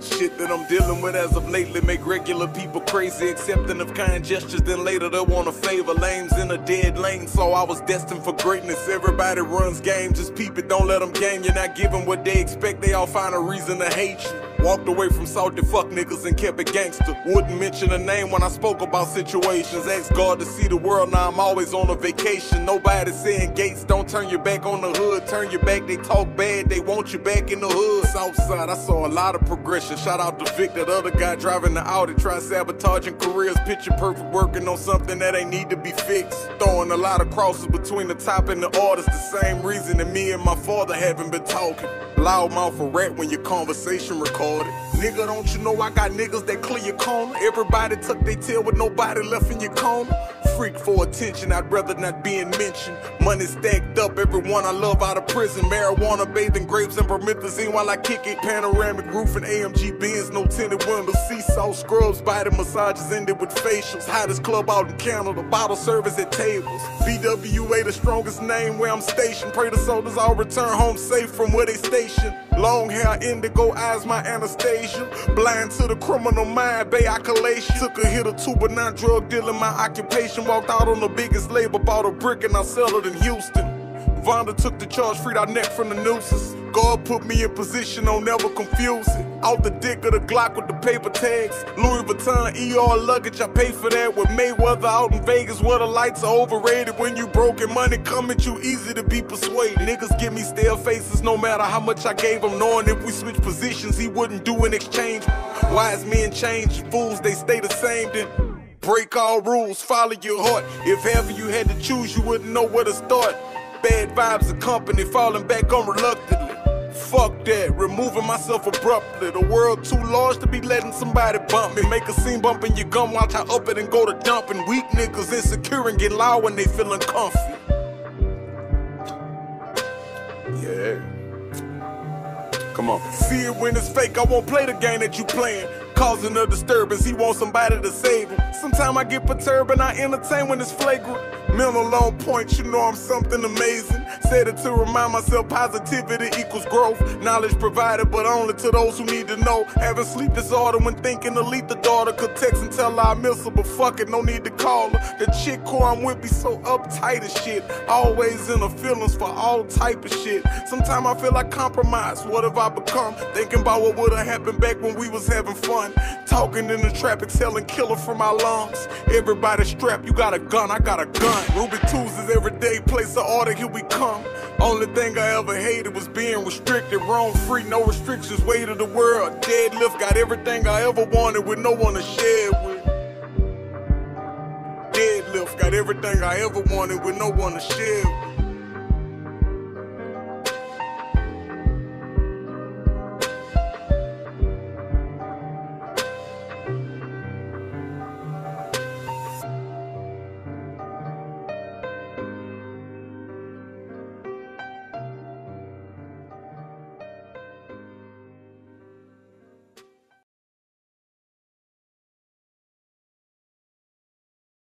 Shit that I'm dealing with as of lately make regular people crazy, accepting of kind gestures. Then later they want a favor. Lames in a dead lane, so I was destined for greatness. Everybody runs game, just peep it, don't let them game. You're not giving what they expect, they all find a reason to hate you. Walked away from salty fuck niggas and kept it gangster. Wouldn't mention a name when I spoke about situations. Asked God to see the world, now I'm always on a vacation. Nobody saying gates, don't turn your back on the hood. Turn your back, they talk bad, they want you back in the hood. Southside, I saw a lot of progression. Shout out to Vic, that other guy driving the Audi, try sabotaging careers. Picture perfect, working on something that ain't need to be fixed. Throwing a lot of crosses between the top and the artist. The same reason that me and my father haven't been talking. Loudmouth a rat when your conversation recorded. Nigga, don't you know I got niggas that clear your corner? Everybody tuck their tail with nobody left in your corner. Freak for attention, I'd rather not being mentioned. Money stacked up, everyone I love out of prison. Marijuana, Bathing Ape, and promethazine while I kick it. Panoramic roof and AMG Benz, no tinted windows. Seesaw scrubs, body massages ended with facials. Hottest club out in Canada, bottle service at tables. BWA, the strongest name where I'm stationed. Pray the soldiers all return home safe from where they stationed. Long hair, indigo eyes, my Anastasia. Blind to the criminal mind, bay collation. Took a hit or two, but not drug dealing, my occupation. Walked out on the biggest label, bought a brick, and I settled in Houston. Vonda took the charge, freed our neck from the nooses. God put me in position, don't ever confuse it. Out the dick of the Glock with the paper tags. Louis Vuitton ER luggage, I pay for that. With Mayweather out in Vegas where the lights are overrated. When you broken money come at you, easy to be persuaded. Niggas give me stale faces no matter how much I gave him. Knowing if we switch positions, he wouldn't do an exchange. Wise men change, fools they stay the same. Then break all rules, follow your heart. If ever you had to choose, you wouldn't know where to start. Bad vibes of company, falling back on reluctantly. Fuck that, removing myself abruptly. The world too large to be letting somebody bump me. Make a scene bumping your gum, watch I up it and go to dumping. Weak niggas insecure and get loud when they feeling comfy. Yeah. Come on. See it when it's fake, I won't play the game that you playing. Causing a disturbance, he wants somebody to save him. Sometimes I get perturbed and I entertain when it's flagrant. Mental on point, you know I'm something amazing. Said it to remind myself positivity equals growth. Knowledge provided, but only to those who need to know. Having sleep disorder when thinking to leave the daughter. Could text and tell her I miss her, but fuck it, no need to call her. The chick who I'm with be so uptight as shit. Always in her feelings for all type of shit. Sometimes I feel like compromise. What have I become? Thinking about what would've happened back when we was having fun. Talking in the trap, exhaling killer from my lungs. Everybody strapped, you got a gun, I got a gun. Ruby is every day, place the order, here we come. Only thing I ever hated was being restricted, wrong free, no restrictions, weight of the world. Deadlift, got everything I ever wanted with no one to share with. Deadlift, got everything I ever wanted with no one to share with.